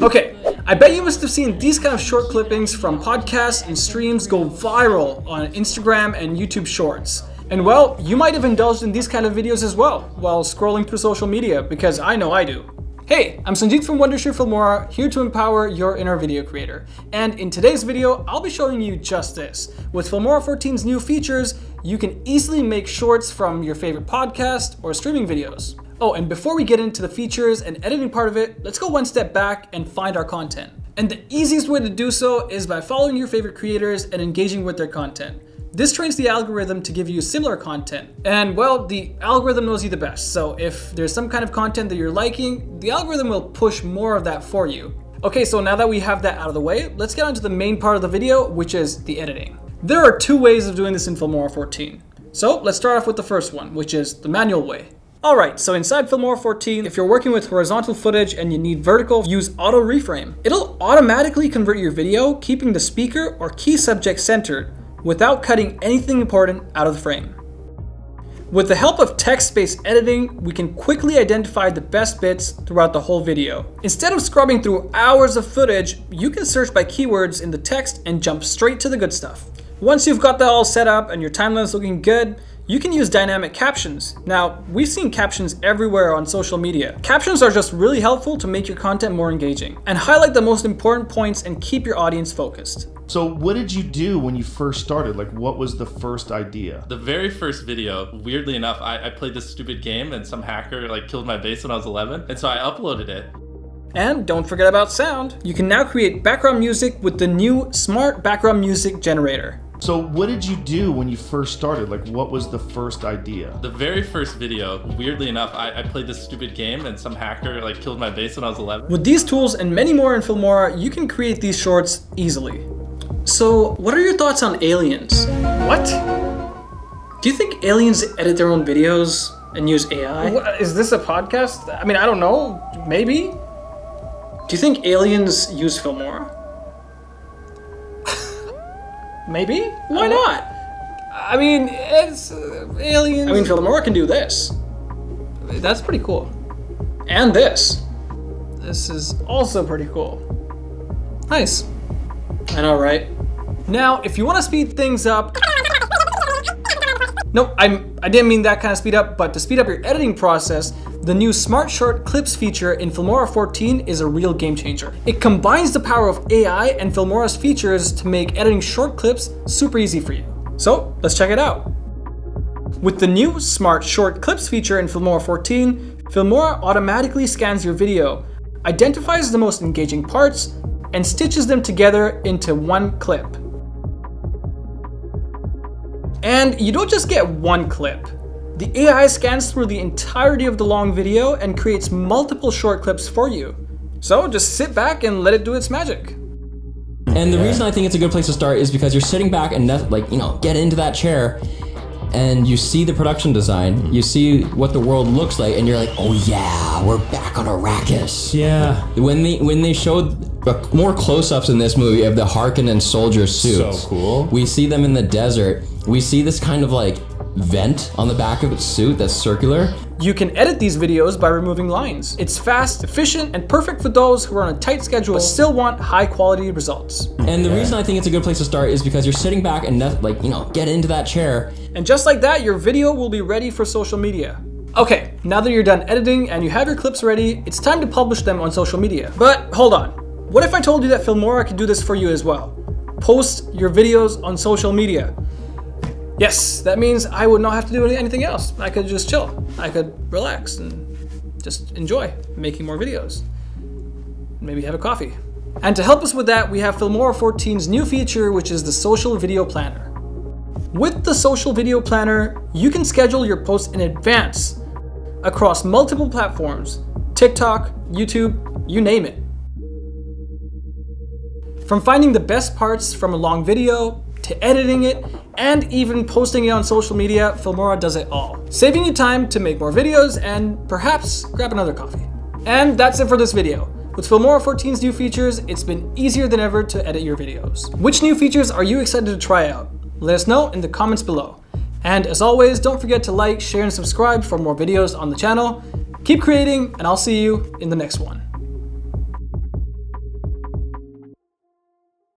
Okay, I bet you must have seen these kind of short clippings from podcasts and streams go viral on Instagram and YouTube Shorts. And well, you might have indulged in these kind of videos as well while scrolling through social media, because I know I do. Hey, I'm Sanjeet from Wondershare Filmora, here to empower your inner video creator. And in today's video, I'll be showing you just this. With Filmora 14's new features, you can easily make shorts from your favorite podcast or streaming videos. Oh, and before we get into the features and editing part of it, let's go one step back and find our content. And the easiest way to do so is by following your favorite creators and engaging with their content. This trains the algorithm to give you similar content. And well, the algorithm knows you the best. So if there's some kind of content that you're liking, the algorithm will push more of that for you. Okay, so now that we have that out of the way, let's get on to the main part of the video, which is the editing. There are two ways of doing this in Filmora 14. So let's start off with the first one, which is the manual way. Alright, so inside Filmora 14, if you're working with horizontal footage and you need vertical, use auto reframe. It'll automatically convert your video, keeping the speaker or key subject centered, without cutting anything important out of the frame. With the help of text-based editing, we can quickly identify the best bits throughout the whole video. Instead of scrubbing through hours of footage, you can search by keywords in the text and jump straight to the good stuff. Once you've got that all set up and your timeline is looking good, you can use dynamic captions. Now, we've seen captions everywhere on social media. Captions are just really helpful to make your content more engaging and highlight the most important points and keep your audience focused. So, what did you do when you first started? Like, what was the first idea? The very first video, weirdly enough, I, I played this stupid game and some hacker like killed my base when I was 11, and so I uploaded it. And don't forget about sound. You can now create background music with the new Smart Background Music Generator. So, what did you do when you first started? Like, what was the first idea? The very first video, weirdly enough, I, I, played this stupid game and some hacker like killed my base when I was 11. With these tools and many more in Filmora, you can create these shorts easily. So, what are your thoughts on aliens? What? Do you think aliens edit their own videos and use AI? What, is this a podcast? I mean, I don't know. Maybe. Do you think aliens use Filmora? Maybe. Why uh, not? I mean, it's uh, aliens. I mean, Filmora can do this. That's pretty cool. And this. This is also pretty cool. Nice. I know, right? Now, if you want to speed things up, no, I'm, I didn't mean that kind of speed up, but to speed up your editing process, the new Smart Short Clips feature in Filmora 14 is a real game changer. It combines the power of AI and Filmora's features to make editing short clips super easy for you. So let's check it out. With the new Smart Short Clips feature in Filmora 14, Filmora automatically scans your video, identifies the most engaging parts, and stitches them together into one clip. And you don't just get one clip. The AI scans through the entirety of the long video and creates multiple short clips for you. So just sit back and let it do its magic. And the reason I think it's a good place to start is because you're sitting back and like, you know, get into that chair and you see the production design, you see what the world looks like, and you're like, oh yeah, we're back on Arrakis. Yeah. When they when they showed uh, more close-ups in this movie of the Harkonnen soldier suits, so cool. We see them in the desert. We see this kind of like vent on the back of its suit that's circular. You can edit these videos by removing lines. It's fast, efficient, and perfect for those who are on a tight schedule but still want high quality results. And the reason I think it's a good place to start is because you're sitting back and like, you know, get into that chair. And just like that, your video will be ready for social media. Okay, now that you're done editing and you have your clips ready, it's time to publish them on social media. But hold on, what if I told you that Filmora could do this for you as well? Post your videos on social media. Yes, that means I would not have to do anything else. I could just chill. I could relax and just enjoy making more videos. Maybe have a coffee. And to help us with that, we have Filmora 14's new feature, which is the Social Video Planner. With the Social Video Planner, you can schedule your posts in advance across multiple platforms TikTok, YouTube, you name it. From finding the best parts from a long video to editing it, and even posting it on social media, Filmora does it all. Saving you time to make more videos and perhaps grab another coffee. And that's it for this video. With Filmora 14's new features, it's been easier than ever to edit your videos. Which new features are you excited to try out? Let us know in the comments below. And as always, don't forget to like, share, and subscribe for more videos on the channel. Keep creating, and I'll see you in the next one.